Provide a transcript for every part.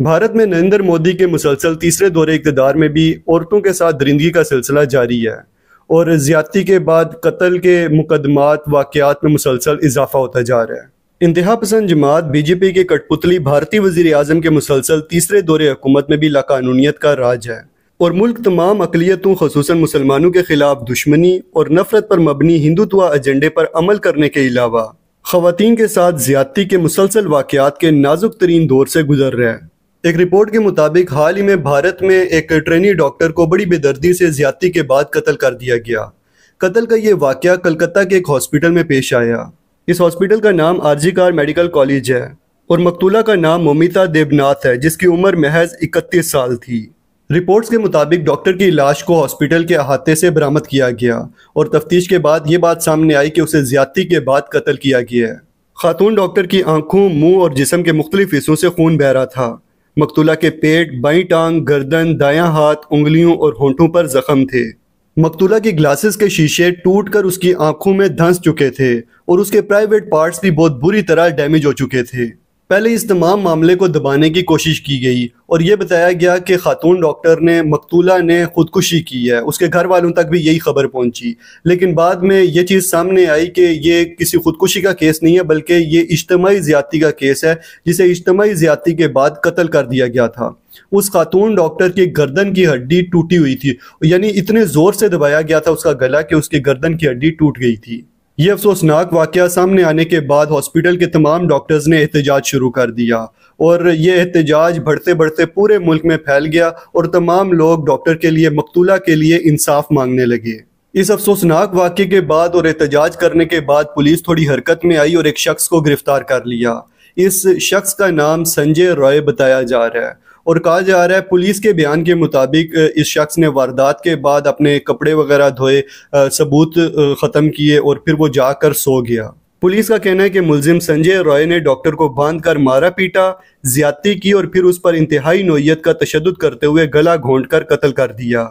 भारत में नरेंद्र मोदी के मुसलसल तीसरे दौरे इकतदार में भी औरतों के साथ दरिंदगी का सिलसिला जारी है और ज़्यादती के बाद कत्ल के मुकदमात वाक़ात में मुसलसल इजाफा होता जा रहा है। इंतहा पसंद जमात बीजेपी के कठपुतली भारतीय वज़ीर अजम के मुसलसल तीसरे दौरे हुकूमत में भी लाकानूनीत का राज है और मुल्क तमाम अकलीतों खसूस मुसलमानों के खिलाफ दुश्मनी और नफरत पर मबनी हिंदुत्व एजेंडे पर अमल करने के अलावा, खवतिन के साथ ज्यादती के मुसलसल वाक़ात के नाजुक तरीन दौर से गुजर रहे है। एक रिपोर्ट के मुताबिक हाल ही में भारत में एक ट्रेनी डॉक्टर को बड़ी बेदर्दी से ज़्यादा के बाद कत्ल कर दिया गया। कत्ल का ये वाक़ कलकत्ता के एक हॉस्पिटल में पेश आया। इस हॉस्पिटल का नाम आरजी कार मेडिकल कॉलेज है और मकतूला का नाम मोमिता देवनाथ है, जिसकी उम्र महज इकतीस साल थी। रिपोर्ट्स के मुताबिक डॉक्टर की लाश को हॉस्पिटल के अहाते से बरामद किया गया और तफ्तीश के बाद ये बात सामने आई कि उसे ज्यादती के बाद कत्ल किया गया है। खातून डॉक्टर की आँखों, मुँह और जिसम के मुख्तलिफ़ हिस्सों से खून बह रहा था। मकतूला के पेट, बाई टांग, गर्दन, दायां हाथ, उंगलियों और होंठों पर जख्म थे। मकतूला की ग्लासेस के शीशे टूट कर उसकी आँखों में धंस चुके थे और उसके प्राइवेट पार्ट्स भी बहुत बुरी तरह डैमेज हो चुके थे। पहले इस तमाम मामले को दबाने की कोशिश की गई और ये बताया गया कि खातून डॉक्टर ने मकतूला ने खुदकुशी की है। उसके घर वालों तक भी यही खबर पहुँची। लेकिन बाद में ये चीज़ सामने आई कि ये किसी खुदकुशी का केस नहीं है, बल्कि ये इज्तमाही ज़्यादती का केस है, जिसे इज्तमाही ज़्यादती के बाद कत्ल कर दिया गया था। उस खातून डॉक्टर की गर्दन की हड्डी टूटी हुई थी। यानी इतने ज़ोर से दबाया गया था उसका गला कि उसकी गर्दन की हड्डी टूट गई थी। ये अफसोसनाक वाक़ सामने आने के बाद हॉस्पिटल के तमाम डॉक्टर्स ने एहतजाज शुरू कर दिया और ये एहतजाज बढ़ते बढ़ते पूरे मुल्क में फैल गया और तमाम लोग डॉक्टर के लिए, मकतूला के लिए इंसाफ मांगने लगे। इस अफसोसनाक वाक़े के बाद और एहतजाज करने के बाद पुलिस थोड़ी हरकत में आई और एक शख्स को गिरफ़्तार कर लिया। इस शख्स का नाम संजय रॉय बताया जा रहा है। और कहा जा रहा है, पुलिस के बयान के मुताबिक, इस शख्स ने वारदात के बाद अपने कपड़े वगैरह धोए सबूत ख़त्म किए और फिर वो जाकर सो गया। पुलिस का कहना है कि मुलजिम संजय रॉय ने डॉक्टर को बाँध कर मारा पीटा, ज्यादती की और फिर उस पर इंतहाई नोयत का तशद करते हुए गला घोंट कर कत्ल कर दिया।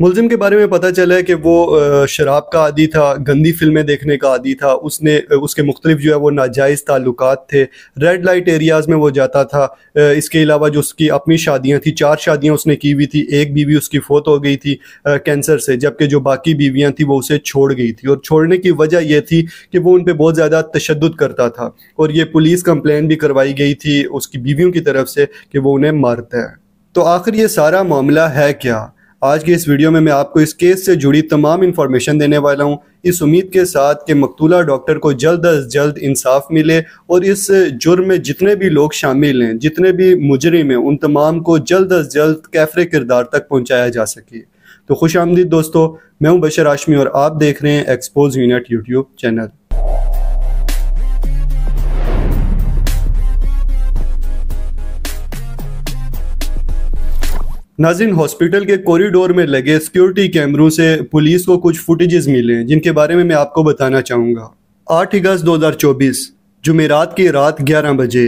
मुलजिम के बारे में पता चला है कि वो शराब का आदि था, गंदी फ़िल्में देखने का आदि था, उसने उसके मुख्तलिफ़ जो है वो नाजायज़ ताल्लुक थे। रेड लाइट एरियाज़ में वो जाता था। इसके अलावा जो उसकी अपनी शादियाँ थी, चार शादियाँ उसने की हुई थी, एक बीवी उसकी फोत हो गई थी कैंसर से, जबकि जो बाकी बीवियाँ थी, वो उसे छोड़ गई थी। और छोड़ने की वजह यह थी कि वो उन पर बहुत ज़्यादा तशद करता था। और ये पुलिस कंप्लेन भी करवाई गई थी उसकी बीवियों की तरफ़ से कि वो उन्हें मारता है। तो आखिर ये सारा मामला है क्या? आज के इस वीडियो में मैं आपको इस केस से जुड़ी तमाम इन्फॉर्मेशन देने वाला हूँ। इस उम्मीद के साथ कि मकतूला डॉक्टर को जल्द अज जल्द इंसाफ मिले और इस जुर्म में जितने भी लोग शामिल हैं, जितने भी मुजरिम हैं, उन तमाम को जल्द अज जल्द कैफरे किरदार तक पहुँचाया जा सके। तो खुश आमदीद दोस्तों, मैं हूँ बशर आशमी और आप देख रहे हैं एक्सपोज यूनिट यूट्यूब चैनल नाजिन हॉस्पिटल के कॉरिडोर में लगे सिक्योरिटी कैमरों से पुलिस को कुछ फुटेजेस मिले हैं, जिनके बारे में मैं आपको बताना चाहूँगा। आठ अगस्त 2024 जुमेरात की रात 11 बजे,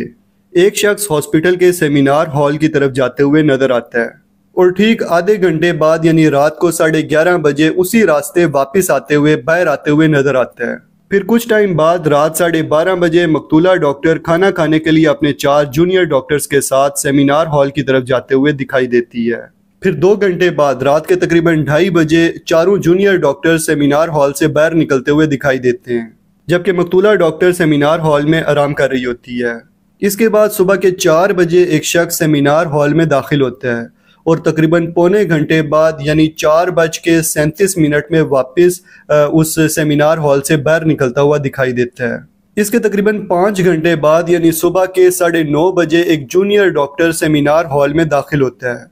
एक शख्स हॉस्पिटल के सेमिनार हॉल की तरफ़ जाते हुए नज़र आता है और ठीक आधे घंटे बाद, यानी रात को साढ़े ग्यारह बजे, उसी रास्ते वापस आते हुए, बाहर आते हुए नज़र आता है। फिर कुछ टाइम बाद रात साढ़े बारह बजे मकतूला डॉक्टर खाना खाने के लिए अपने चार जूनियर डॉक्टर्स के साथ सेमिनार हॉल की तरफ़ जाते हुए दिखाई देती है। फिर दो घंटे बाद रात के तकरीबन ढाई बजे चारों जूनियर डॉक्टर सेमिनार हॉल से बाहर निकलते हुए दिखाई देते हैं, जबकि मकतूला डॉक्टर सेमिनार हॉल में आराम कर रही होती है। इसके बाद सुबह के चार बजे एक शख्स सेमिनार हॉल में दाखिल होता है। और तकरीबन पौने घंटे बाद, यानी चार बज के सैंतीस मिनट में वापस उस सेमिनार हॉल से बाहर निकलता हुआ दिखाई देता है। इसके तकरीबन पाँच घंटे बाद, यानी सुबह के साढ़े नौ बजे एक जूनियर डॉक्टर सेमिनार हॉल में दाखिल होता है।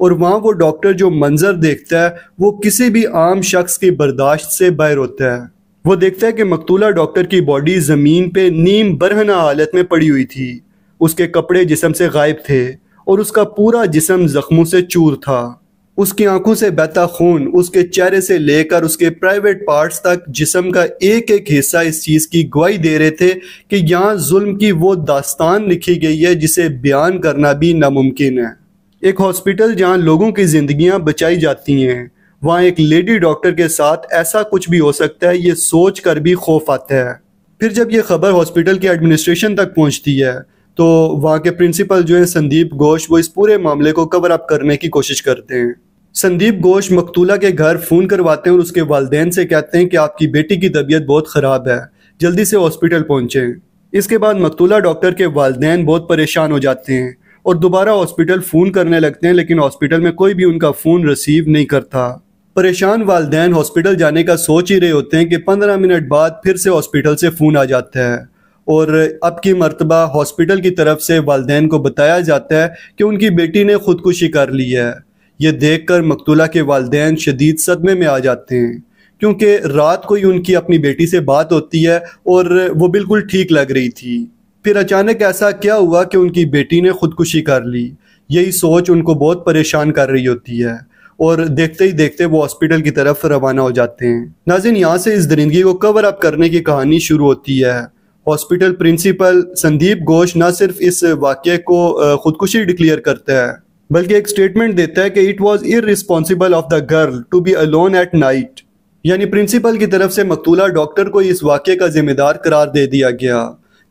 और वहाँ वो डॉक्टर जो मंजर देखता है, वो किसी भी आम शख्स की बर्दाश्त से बाहर होता है। वो देखता है कि मकतूला डॉक्टर की बॉडी ज़मीन पे नीम बरहना हालत में पड़ी हुई थी। उसके कपड़े जिसम से गायब थे। और उसका पूरा जिसम जख्मों से चूर था। उसकी आँखों से बहता खून उसके चेहरे से लेकर उसके प्राइवेट पार्ट्स तक जिसम का एक एक हिस्सा इस चीज़ की गवाही दे रहे थे कि यहाँ जुल्म की वो दास्तान लिखी गई है, जिसे बयान करना भी नामुमकिन है। एक हॉस्पिटल जहाँ लोगों की ज़िंदगियाँ बचाई जाती हैं, वहाँ एक लेडी डॉक्टर के साथ ऐसा कुछ भी हो सकता है, ये सोच कर भी खौफ आता है। फिर जब ये खबर हॉस्पिटल के एडमिनिस्ट्रेशन तक पहुँचती है तो वहाँ के प्रिंसिपल जो है संदीप घोष, वो इस पूरे मामले को कवर अप करने की कोशिश करते हैं। संदीप घोष मकतूला के घर फ़ोन करवाते हैं और उसके वालदेन से कहते हैं कि आपकी बेटी की तबीयत बहुत ख़राब है, जल्दी से हॉस्पिटल पहुँचें। इसके बाद मकतूला डॉक्टर के वालदेन बहुत परेशान हो जाते हैं और दोबारा हॉस्पिटल फ़ोन करने लगते हैं, लेकिन हॉस्पिटल में कोई भी उनका फ़ोन रिसीव नहीं करता। परेशान वालदेन हॉस्पिटल जाने का सोच ही रहे होते हैं कि पंद्रह मिनट बाद फिर से हॉस्पिटल से फ़ोन आ जाता है। और अब की मरतबा हॉस्पिटल की तरफ़ से वालदेन को बताया जाता है कि उनकी बेटी ने खुदकुशी कर ली है। ये देख कर मकतूला के वालदेन शदीद सदमे में आ जाते हैं, क्योंकि रात को ही उनकी अपनी बेटी से बात होती है और वो बिल्कुल ठीक लग रही थी। फिर अचानक ऐसा क्या हुआ कि उनकी बेटी ने खुदकुशी कर ली? यही सोच उनको बहुत परेशान कर रही होती है और देखते ही देखते वो हॉस्पिटल की तरफ़ रवाना हो जाते हैं। नाजिन, यहाँ से इस दरिंदगी को कवर अप करने की कहानी शुरू होती है। हॉस्पिटल प्रिंसिपल संदीप घोष न सिर्फ़ इस वाक्य को खुदकुशी डिक्लेयर करता है, बल्कि एक स्टेटमेंट देता है कि it was irresponsible of the girl to be alone at night यानी प्रिंसिपल की तरफ़ से मकतूला डॉक्टर को इस वाक्य का जिम्मेदार करार दे दिया गया,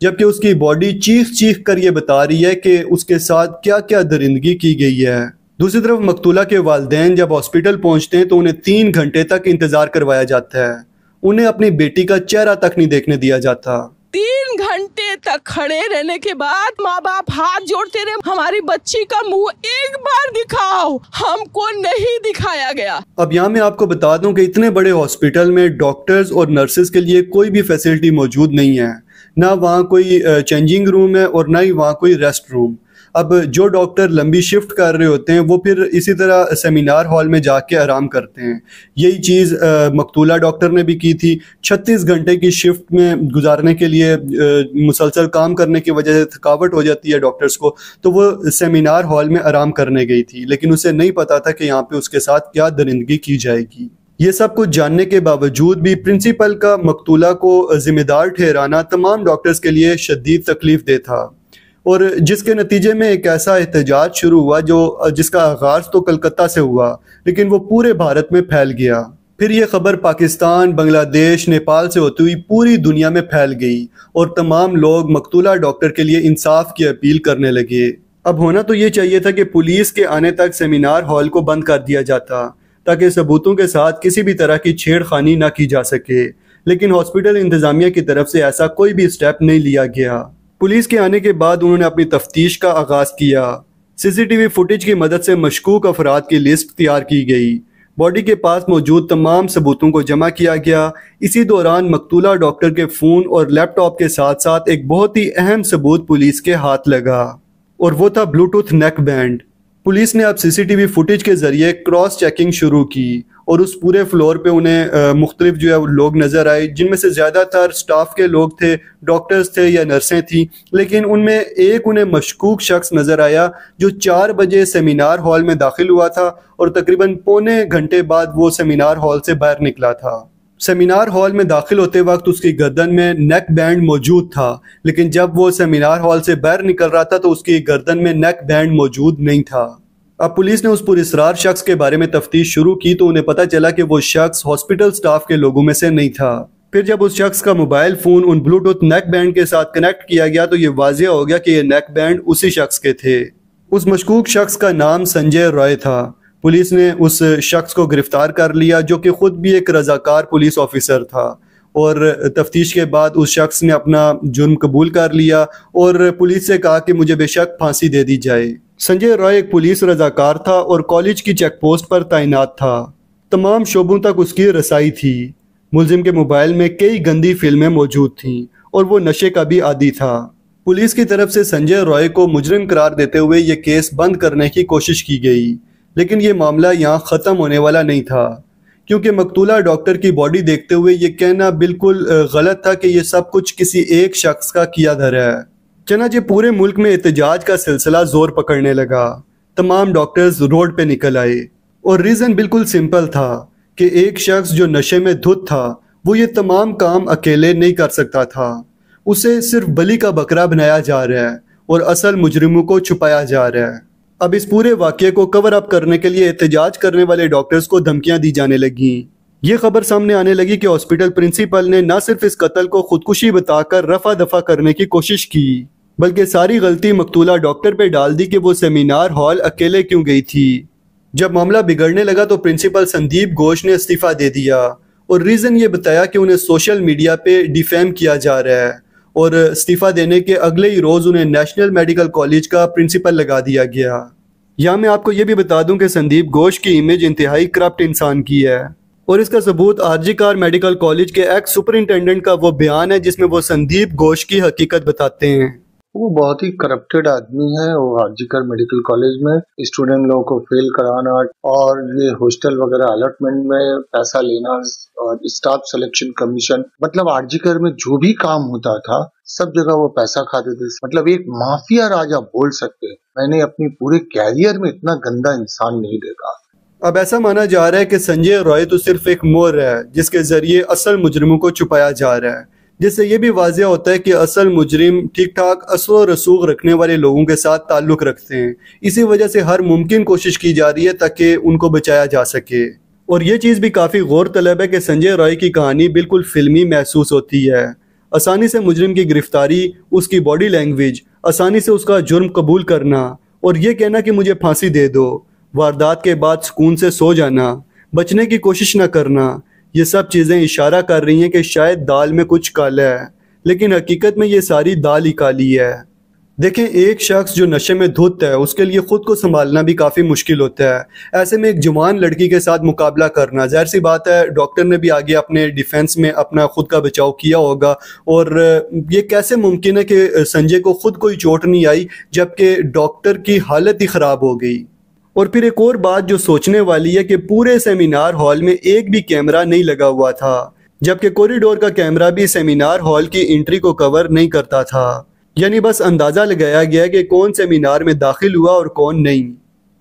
जबकि उसकी बॉडी चीख चीख कर ये बता रही है कि उसके साथ क्या क्या दरिंदगी की गई है। दूसरी तरफ़ मकतूला के वालदेन जब हॉस्पिटल पहुँचते हैं तो उन्हें तीन घंटे तक इंतज़ार करवाया जाता है। उन्हें अपनी बेटी का चेहरा तक नहीं देखने दिया जाता। तीन घंटे तक खड़े रहने के बाद माँ बाप हाथ जोड़ते रहे, हमारी बच्ची का मुँह एक बार दिखाओ, हमको नहीं दिखाया गया। अब यहाँ मैं आपको बता दूँ कि इतने बड़े हॉस्पिटल में डॉक्टर्स और नर्सेज के लिए कोई भी फैसिलिटी मौजूद नहीं है। ना वहाँ कोई चेंजिंग रूम है और ना ही वहाँ कोई रेस्ट रूम। अब जो डॉक्टर लंबी शिफ्ट कर रहे होते हैं, वो फिर इसी तरह सेमिनार हॉल में जाके आराम करते हैं। यही चीज़ मकतूला डॉक्टर ने भी की थी। 36 घंटे की शिफ्ट में गुजारने के लिए मुसलसल काम करने की वजह से थकावट हो जाती है डॉक्टर्स को तो वो सेमिनार हॉल में आराम करने गई थी। लेकिन उसे नहीं पता था कि यहाँ पे उसके साथ क्या दरिंदगी की जाएगी। ये सब कुछ जानने के बावजूद भी प्रिंसिपल का मकतूला को जिम्मेदार ठहराना तमाम डॉक्टर्स के लिए शदीद तकलीफ़ दे था और जिसके नतीजे में एक ऐसा एहतजाज शुरू हुआ जो, जिसका आगाज़ तो कलकत्ता से हुआ, लेकिन वो पूरे भारत में फैल गया। फिर ये खबर पाकिस्तान, बांग्लादेश, नेपाल से होती हुई पूरी दुनिया में फैल गई और तमाम लोग मकतूला डॉक्टर के लिए इंसाफ की अपील करने लगे। अब होना तो ये चाहिए था कि पुलिस के आने तक सेमिनार हॉल को बंद कर दिया जाता, ताकि सबूतों के साथ किसी भी तरह की छेड़खानी ना की जा सके। लेकिन हॉस्पिटल इंतज़ामिया की तरफ़ से ऐसा कोई भी स्टेप नहीं लिया गया। पुलिस के आने के बाद उन्होंने अपनी तफ्तीश का आगाज़ किया। सीसीटीवी फुटेज की मदद से मशकूक अफराद की लिस्ट तैयार की गई। बॉडी के पास मौजूद तमाम सबूतों को जमा किया गया। इसी दौरान मकतूला डॉक्टर के फ़ोन और लैपटॉप के साथ साथ एक बहुत ही अहम सबूत पुलिस के हाथ लगा, और वो था ब्लूटूथ नेक बैंड पुलिस ने अब सीसीटीवी फुटेज के ज़रिए क्रॉस चेकिंग शुरू की और उस पूरे फ्लोर पे उन्हें मुख्तलिफ़ जो है लोग नज़र आए, जिनमें से ज़्यादातर स्टाफ के लोग थे, डॉक्टर्स थे या नर्सें थी, लेकिन उनमें एक उन्हें मशकूक शख्स नज़र आया, जो चार बजे सेमिनार हॉल में दाखिल हुआ था और तकरीबन पौने घंटे बाद वो सेमिनार हॉल से बाहर निकला था। सेमिनार हॉल में दाखिल होते वक्त उसकी गर्दन में नेक बैंड मौजूद था, लेकिन जब वो सेमिनार हॉल से बाहर निकल रहा था तो उसकी गर्दन में नेक बैंड मौजूद नहीं था। अब पुलिस ने उस पुरस्कार शख्स के बारे में तफ्तीश शुरू की तो उन्हें पता चला कि वो शख्स हॉस्पिटल स्टाफ के लोगों में से नहीं था। फिर जब उस शख्स का मोबाइल फ़ोन उन ब्लूटूथ नेक बैंड के साथ कनेक्ट किया गया तो ये वाजिया हो गया कि ये नेक बैंड उसी शख्स के थे। उस मशकूक शख्स का नाम संजय रॉय था। पुलिस ने उस शख्स को गिरफ़्तार कर लिया, जो कि खुद भी एक रजाकार पुलिस ऑफिसर था। और तफ्तीश के बाद उस शख्स ने अपना जुर्म कबूल कर लिया और पुलिस से कहा कि मुझे बेशक फांसी दे दी जाए। संजय रॉय एक पुलिस रजाकार था और कॉलेज की चेक पोस्ट पर तैनात था। तमाम शोबों तक उसकी रसाई थी। मुलजिम के मोबाइल में कई गंदी फ़िल्में मौजूद थीं और वो नशे का भी आदि था। पुलिस की तरफ़ से संजय रॉय को मुजरिम करार देते हुए ये केस बंद करने की कोशिश की गई, लेकिन ये मामला यहाँ ख़त्म होने वाला नहीं था, क्योंकि मकतूला डॉक्टर की बॉडी देखते हुए ये कहना बिल्कुल गलत था कि यह सब कुछ किसी एक शख्स का किया धरा है। चनाचे पूरे मुल्क में एहतजाज का सिलसिला ज़ोर पकड़ने लगा। तमाम डॉक्टर्स रोड पे निकल आए और रीज़न बिल्कुल सिंपल था कि एक शख्स जो नशे में धुत था, वो ये तमाम काम अकेले नहीं कर सकता था। उसे सिर्फ़ बली का बकरा बनाया जा रहा है और असल मुजरिमों को छुपाया जा रहा है। अब इस पूरे वाक्य को कवर अप करने के लिए एहतजाज करने वाले डॉक्टर्स को धमकियाँ दी जाने लगी। ये खबर सामने आने लगी कि हॉस्पिटल प्रिंसिपल ने न सिर्फ़ इस कत्ल को खुदकुशी बताकर रफा दफ़ा करने की कोशिश की बल्कि सारी गलती मकतूला डॉक्टर पे डाल दी कि वो सेमिनार हॉल अकेले क्यों गई थी। जब मामला बिगड़ने लगा तो प्रिंसिपल संदीप घोष ने इस्तीफ़ा दे दिया और रीज़न ये बताया कि उन्हें सोशल मीडिया पे डिफेम किया जा रहा है और इस्तीफ़ा देने के अगले ही रोज़ उन्हें नेशनल मेडिकल कॉलेज का प्रिंसिपल लगा दिया गया। यहाँ मैं आपको ये भी बता दूँ कि संदीप घोष की इमेज इंतहाई करप्ट इंसान की है और इसका सबूत आरजी कार मेडिकल कॉलेज के एक्स सुपरिंटेंडेंट का वो बयान है जिसमें वो संदीप घोष की हकीकत बताते हैं। वो बहुत ही करप्टेड आदमी है, वो हाजीकर मेडिकल कॉलेज में स्टूडेंट लोगों को फेल कराना और ये हॉस्टल वगैरह अलॉटमेंट में पैसा लेना और स्टाफ सिलेक्शन कमीशन मतलब आरजीकर में जो भी काम होता था, सब जगह वो पैसा खाते थे। मतलब एक माफिया राजा बोल सकते हैं। मैंने अपनी पूरे कैरियर में इतना गंदा इंसान नहीं देखा। अब ऐसा माना जा रहा है कि संजय रॉय तो सिर्फ़ एक मोर है, जिसके ज़रिए असल मुजरमों को छुपाया जा रहा है। जिससे ये भी वाजिया होता है कि असल मुजरिम ठीक ठाक असर रसूख रखने वाले लोगों के साथ ताल्लुक रखते हैं। इसी वजह से हर मुमकिन कोशिश की जा रही है ताकि उनको बचाया जा सके। और ये चीज़ भी काफ़ी गौर तलब है कि संजय रॉय की कहानी बिल्कुल फिल्मी महसूस होती है। आसानी से मुजरिम की गिरफ्तारी, उसकी बॉडी लैंग्वेज, आसानी से उसका जुर्म कबूल करना और ये कहना कि मुझे फांसी दे दो, वारदात के बाद सुकून से सो जाना, बचने की कोशिश न करना ये सब चीज़ें इशारा कर रही हैं कि शायद दाल में कुछ काला है, लेकिन हकीकत में ये सारी दाल ही काली है। देखें एक शख्स जो नशे में धुत है, उसके लिए खुद को संभालना भी काफ़ी मुश्किल होता है। ऐसे में एक जवान लड़की के साथ मुकाबला करना, ज़ाहिर सी बात है, डॉक्टर ने भी आगे अपने डिफेंस में अपना खुद का बचाव किया होगा, और ये कैसे मुमकिन है कि संजय को खुद कोई चोट नहीं आई, जबकि डॉक्टर की हालत ही ख़राब हो गई। और फिर एक और बात जो सोचने वाली है कि पूरे सेमिनार हॉल में एक भी कैमरा नहीं लगा हुआ था, जबकि कॉरिडोर का कैमरा भी सेमिनार हॉल की एंट्री को कवर नहीं करता था। यानी बस अंदाज़ा लगाया गया कि कौन सेमिनार में दाखिल हुआ और कौन नहीं।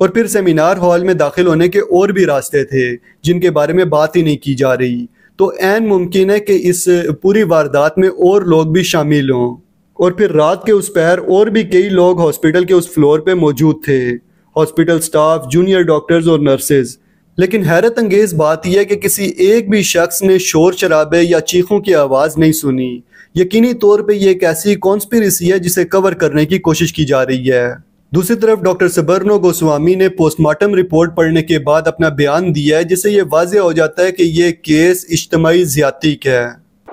और फिर सेमिनार हॉल में दाखिल होने के और भी रास्ते थे, जिनके बारे में बात ही नहीं की जा रही। तो एन मुमकिन है कि इस पूरी वारदात में और लोग भी शामिल हों। और फिर रात के उस पैर और भी कई लोग हॉस्पिटल के उस फ्लोर पे मौजूद थे। हॉस्पिटल स्टाफ जूनियर डॉक्टर्स और नर्सेज लेकिन हैरत अंगेज बात यह है कि किसी एक भी शख्स ने शोर शराबे या चीखों की आवाज़ नहीं सुनी। यकीनी तौर पे ये एक ऐसी कॉन्स्पिरसी है जिसे कवर करने की कोशिश की जा रही है। दूसरी तरफ़ डॉक्टर सबरनो गोस्वामी ने पोस्टमार्टम रिपोर्ट पढ़ने के बाद अपना बयान दिया है जिससे ये वाज हो जाता है कि ये केस इज्तमाही ज़्यादा है।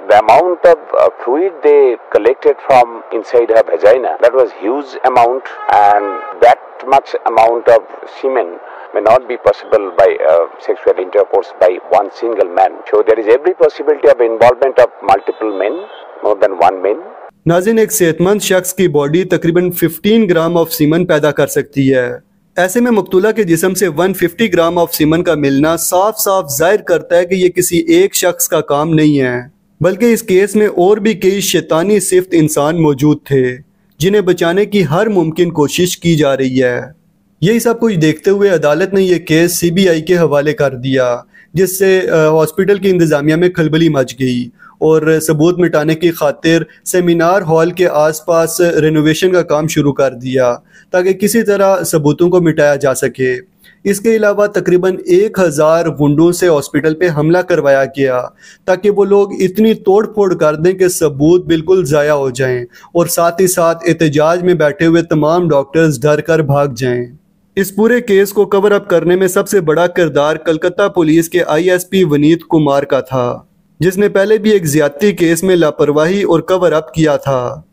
The amount of uh, fluid they collected from inside her vagina, that was huge amount and that much amount of semen may not be possible by uh, sexual intercourse by one single man. So there is every possibility of involvement of multiple men, more than one man. नाजिन एक सेहतमंद शख्स की body तकरीबन 15 ग्राम of semen पैदा कर सकती है ऐसे में मकतूला के जिसम से 150 ग्राम ऑफ़ सीमन का मिलना साफ़ साफ़ ज़ाहिर करता है कि ये किसी एक शख्स का काम नहीं है बल्कि इस केस में और भी कई शैतानी सिफ्त इंसान मौजूद थे जिन्हें बचाने की हर मुमकिन कोशिश की जा रही है। यही सब कुछ देखते हुए अदालत ने यह केस सीबीआई के हवाले कर दिया, जिससे हॉस्पिटल की इंतज़ामिया में खलबली मच गई और सबूत मिटाने की खातिर सेमिनार हॉल के आसपास रेनोवेशन का काम शुरू कर दिया, ताकि किसी तरह सबूतों को मिटाया जा सके। इसके अलावा तकरीबन एक हज़ार गुंडों से हॉस्पिटल पे हमला करवाया गया, ताकि वो लोग इतनी तोड़ फोड़ कर दें कि सबूत बिल्कुल ज़ाया हो जाएँ और साथ ही साथ एहतजाज में बैठे हुए तमाम डॉक्टर्स डर कर भाग जाएँ। इस पूरे केस को कवर अप करने में सबसे बड़ा किरदार कलकत्ता पुलिस के आईएसपी वनीत कुमार का था, जिसने पहले भी एक ज्यादती केस में लापरवाही और कवर अप किया था।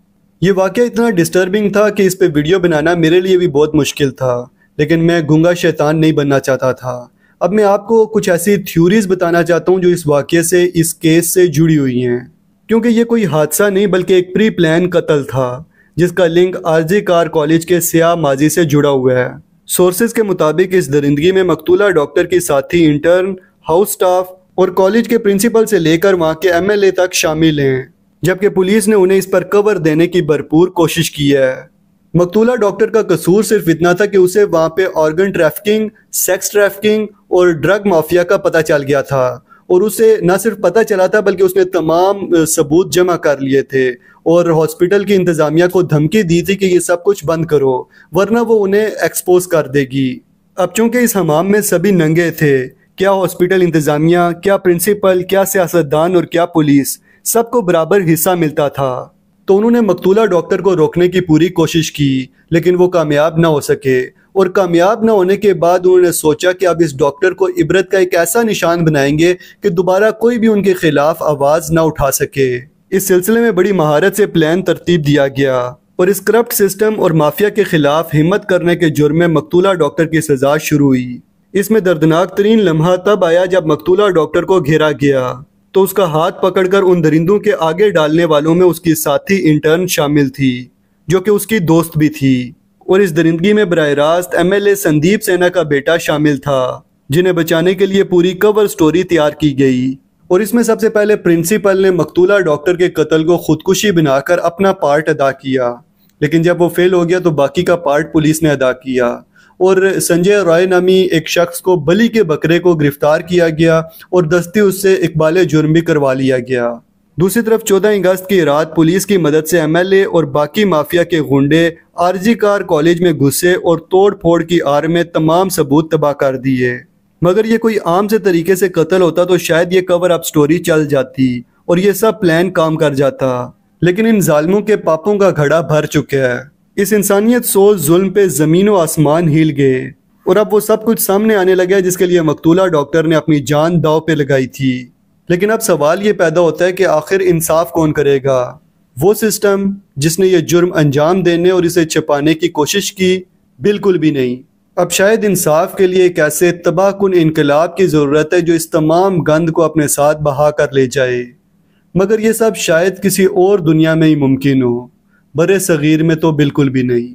ये वाक़ इतना डिस्टर्बिंग था कि इस पे वीडियो बनाना मेरे लिए भी बहुत मुश्किल था। लेकिन मैं गुंगा शैतान नहीं बनना चाहता था। अब मैं आपको कुछ ऐसी थ्योरीज बताना चाहता हूँ जो इस वाक्य से, इस केस से जुड़ी हुई हैं। क्योंकि ये कोई हादसा नहीं, बल्कि एक प्री प्लान कत्ल था, जिसका लिंक आरजी कार कॉलेज के सिया माजी से जुड़ा हुआ है। सोर्सेज के मुताबिक इस दरिंदगी में मकतूला डॉक्टर की साथी इंटर्न हाउस स्टाफ और कॉलेज के प्रिंसिपल से लेकर वहाँ के एमएलए तक शामिल हैं, जबकि पुलिस ने उन्हें इस पर कवर देने की भरपूर कोशिश की है। मकतूला डॉक्टर का कसूर सिर्फ़ इतना था कि उसे वहाँ पे ऑर्गन ट्रैफिकिंग सेक्स ट्रैफिकिंग और ड्रग माफिया का पता चल गया था। और उसे न सिर्फ़ पता चला था, बल्कि उसने तमाम सबूत जमा कर लिए थे और हॉस्पिटल की इंतज़ामिया को धमकी दी थी कि ये सब कुछ बंद करो, वरना वो उन्हें एक्सपोज कर देगी। अब चूँकि इस हमाम में सभी नंगे थे, क्या हॉस्पिटल इंतज़ामिया, क्या प्रिंसिपल क्या सियासतदान और क्या पुलिस, सबको बराबर हिस्सा मिलता था। तो उन्होंने मकतूला डॉक्टर को रोकने की पूरी कोशिश की, लेकिन वो कामयाब ना हो सके। और कामयाब ना होने के बाद उन्होंने सोचा कि अब इस डॉक्टर को इबरत का एक ऐसा निशान बनाएँगे कि दोबारा कोई भी उनके खिलाफ आवाज़ ना उठा सके। इस सिलसिले में बड़ी महारत से प्लान तरतीब दिया गया। और इस करप्ट सिस्टम और माफिया के खिलाफ हिम्मत करने के जुर्म में मकतूला डॉक्टर की सजा शुरू हुई। इसमें दर्दनाक तरीन लम्हा तब आया जब मकतूला डॉक्टर को घेरा गया। तो उसका हाथ पकड़कर उन दरिंदों के आगे डालने वालों में उसकी साथी इंटर्न शामिल थी, जो कि उसकी दोस्त भी थी। और इस दरिंदगी में बर रास्त एम एल ए संदीप सेना का बेटा शामिल था, जिन्हें बचाने के लिए पूरी कवर स्टोरी तैयार की गई। और इसमें सबसे पहले प्रिंसिपल ने मकतूला डॉक्टर के कत्ल को खुदकुशी बनाकर अपना पार्ट अदा किया। लेकिन जब वो फेल हो गया तो बाकी का पार्ट पुलिस ने अदा किया। और संजय रॉय नामी एक शख्स को बली के बकरे को गिरफ़्तार किया गया और दस्ती उससे इकबाल जुर्म भी करवा लिया गया। दूसरी तरफ़ 14 अगस्त की रात पुलिस की मदद से एमएलए और बाकी माफिया के गुंडे आरजी कार कॉलेज में घुसे और तोड़ फोड़ की आर में तमाम सबूत तबाह कर दिए। मगर ये कोई आम से तरीके से कत्ल होता तो शायद ये कवर अप स्टोरी चल जाती और ये सब प्लान काम कर जाता। लेकिन इन जालमों के पापों का घड़ा भर चुका है। इस इंसानियत सोच जुल्म पे ज़मीन व आसमान हिल गए और अब वो सब कुछ सामने आने लगा जिसके लिए मकतूला डॉक्टर ने अपनी जान दाव पे लगाई थी। लेकिन अब सवाल ये पैदा होता है कि आखिर इंसाफ कौन करेगा? वो सिस्टम जिसने ये जुर्म अंजाम देने और इसे छिपाने की कोशिश की, बिल्कुल भी नहीं। अब शायद इंसाफ के लिए एक ऐसे तबाहकुन इनकलाब की ज़रूरत है, जो इस तमाम गंद को अपने साथ बहा कर ले जाए। मगर ये सब शायद किसी और दुनिया में ही मुमकिन हो। बड़े सग़ीर में तो बिल्कुल भी नहीं।